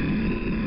Mm-hmm.